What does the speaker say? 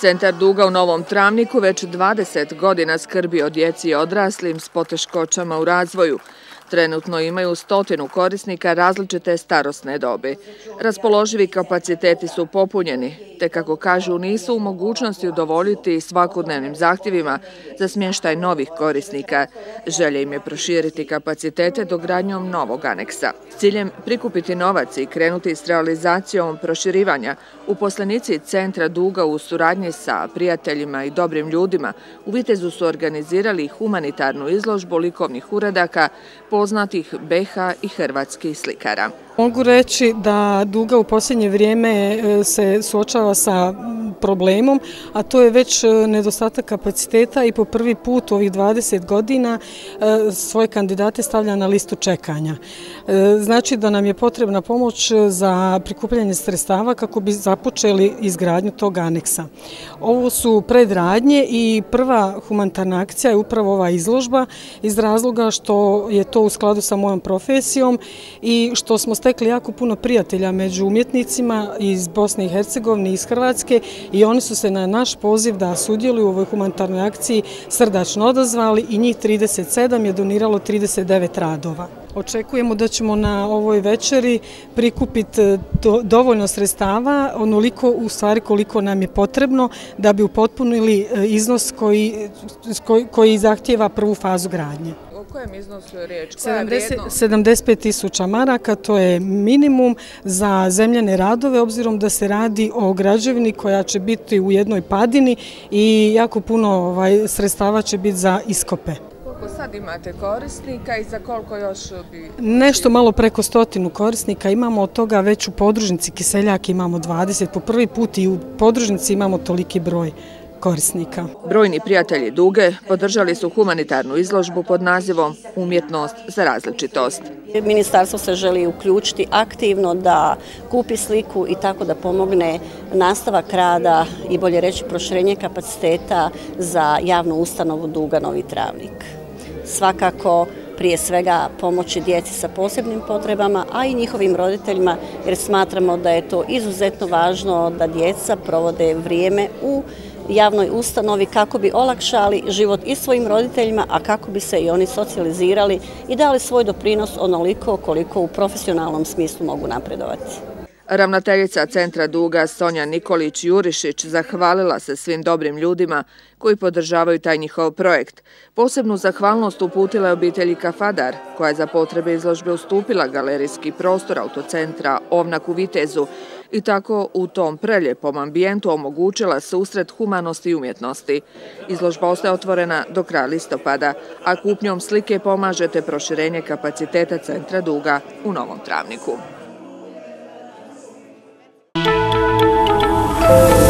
Centar Duga u Novom Travniku već 20 godina skrbi o djeci i odraslim s poteškoćama u razvoju. Trenutno imaju stotinu korisnika različite starostne dobe. Raspoloživi kapaciteti su popunjeni, te kako kažu nisu u mogućnosti udovoljiti svakodnevnim zahtjevima za smještaj novih korisnika. Želje im je proširiti kapacitete dogradnjom novog aneksa. S ciljem prikupiti novac i krenuti s realizacijom proširivanja, uposlenici Centra Duga u suradnji sa prijateljima i dobrim ljudima u Vitezu su organizirali humanitarnu izložbu likovnih uradaka poznatih BH i hrvatskih slikara. Mogu reći da Duga u posljednje vrijeme e, se suočava sa problemom, a to je već e, nedostatak kapaciteta i po prvi put u ovih 20 godina e, svoje kandidate stavlja na listu čekanja. E, znači da nam je potrebna pomoć za prikupljanje sredstava kako bi započeli izgradnju tog aneksa. Ovo su predradnje i prva humanitarna akcija je upravo ova izložba iz razloga što je to u skladu sa mojom profesijom i što smo stekli jako puno prijatelja među umjetnicima iz Bosne i Hercegovine i iz Hrvatske i oni su se na naš poziv da sudjeluju u ovoj humanitarnoj akciji srdačno odazvali i njih 37 je doniralo 39 radova. Očekujemo da ćemo na ovoj večeri prikupiti e, dovoljno sredstava, onoliko u stvari koliko nam je potrebno da bi upotpunili e, iznos koji zahtjeva prvu fazu gradnje kojem iznosu je riječ? 75 tisuća maraka, to je minimum za zemljane radove, obzirom da se radi o građevini koja će biti u jednoj padini i jako puno ovaj, sredstava će biti za iskope. Koliko sad imate korisnika i za koliko još bi... Nešto malo preko stotinu korisnika imamo, od toga već u podružnici Kiseljak imamo 20, po prvi put i u podružnici imamo toliki broj korisnika. Brojni prijatelji Duge podržali su humanitarnu izložbu pod nazivom Umjetnost za različitost. Ministarstvo se želi uključiti aktivno da kupi sliku i tako da pomogne nastavak rada i bolje reći proširenje kapaciteta za javnu ustanovu Duga Novi Travnik. Svakako prije svega pomoći djeci sa posebnim potrebama, a i njihovim roditeljima, jer smatramo da je to izuzetno važno da djeca provode vrijeme u javnoj ustanovi kako bi olakšali život i svojim roditeljima, a kako bi se i oni socijalizirali i dali svoj doprinos onoliko koliko u profesionalnom smislu mogu napredovati. Ravnateljica Centra Duga Sonja Nikolić-Jurišić zahvalila se svim dobrim ljudima koji podržavaju taj njihov projekt. Posebnu zahvalnost uputila je obitelji Kafadar, koja je za potrebe izložbe ustupila galerijski prostor autocentra Ovnak u Vitezu i tako u tom preljepom ambijentu omogućila susret humanosti i umjetnosti. Izložba ostaje otvorena do kraja listopada, a kupnjom slike pomažete proširenje kapaciteta centra Duga u Novom Travniku. Thank you.